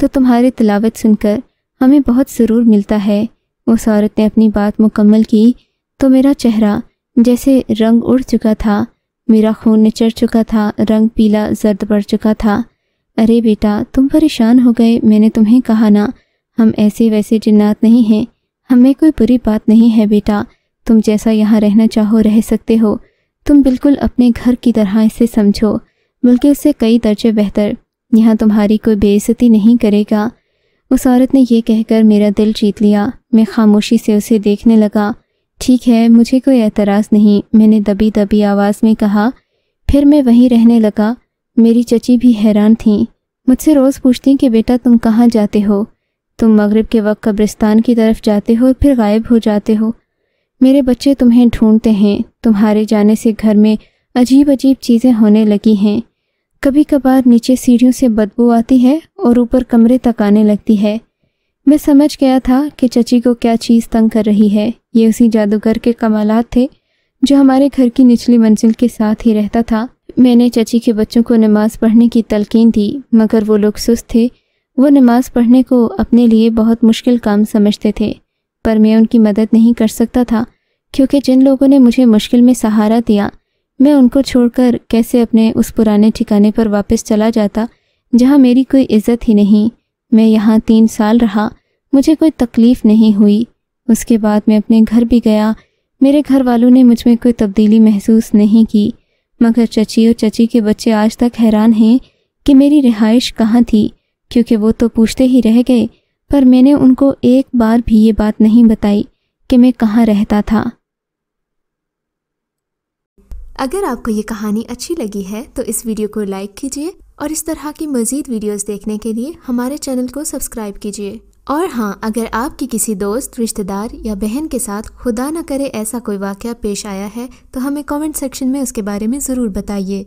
S2: तो तुम्हारी तलावत सुनकर हमें बहुत ज़रूर मिलता है। उस औरत ने अपनी बात मुकम्मल की। तो मेरा चेहरा जैसे रंग उड़ चुका था। मेरा खून निचर चुका था। रंग पीला, जर्द पड़ चुका था। अरे बेटा, तुम परेशान हो गए। मैंने तुम्हें कहा ना, हम ऐसे वैसे जिन्नात नहीं हैं। हमें कोई बुरी बात नहीं है बेटा। तुम जैसा यहाँ रहना चाहो, रह सकते हो। तुम बिल्कुल अपने घर की तरह इसे समझो। बल्कि उससे कई दर्जे बेहतर। यहाँ तुम्हारी कोई बेइज्जती नहीं करेगा। उस औरत ने यह कहकर मेरा दिल जीत लिया। मैं खामोशी से उसे देखने लगा। ठीक है, मुझे कोई एतराज़ नहीं। मैंने दबी दबी आवाज़ में कहा, फिर मैं वहीं रहने लगा। मेरी चची भी हैरान थी। मुझसे रोज़ पूछती कि बेटा तुम कहाँ जाते हो? तुम मगरिब के वक्त कब्रिस्तान की तरफ़ जाते हो फिर गायब हो जाते हो। मेरे बच्चे तुम्हें ढूंढते हैं। तुम्हारे जाने से घर में अजीब अजीब चीज़ें होने लगी हैं। कभी कभार नीचे सीढ़ियों से बदबू आती है और ऊपर कमरे तक आने लगती है। मैं समझ गया था कि चची को क्या चीज़ तंग कर रही है। ये उसी जादूगर के कमालात थे, जो हमारे घर की निचली मंजिल के साथ ही रहता था। मैंने चची के बच्चों को नमाज़ पढ़ने की तलकीन दी, मगर वो लोग सुस्त थे। वो नमाज़ पढ़ने को अपने लिए बहुत मुश्किल काम समझते थे, पर मैं उनकी मदद नहीं कर सकता था, क्योंकि जिन लोगों ने मुझे मुश्किल में सहारा दिया मैं उनको छोड़कर कैसे अपने उस पुराने ठिकाने पर वापस चला जाता, जहाँ मेरी कोई इज़्ज़त ही नहीं। मैं यहाँ तीन साल रहा, मुझे कोई तकलीफ़ नहीं हुई। उसके बाद मैं अपने घर भी गया। मेरे घर वालों ने मुझमें कोई तब्दीली महसूस नहीं की, मगर चची और चची के बच्चे आज तक हैरान हैं कि मेरी रिहाइश कहाँ थी, क्योंकि वो तो पूछते ही रह गए, पर मैंने उनको एक बार भी ये बात नहीं बताई कि मैं कहाँ रहता था।
S1: अगर आपको ये कहानी अच्छी लगी है तो इस वीडियो को लाइक कीजिए और इस तरह की मज़ीद वीडियोस देखने के लिए हमारे चैनल को सब्सक्राइब कीजिए। और हाँ अगर आपकी किसी दोस्त, रिश्तेदार या बहन के साथ खुदा न करे ऐसा कोई वाक़ पेश आया है तो हमें कमेंट सेक्शन में उसके बारे में ज़रूर बताइए।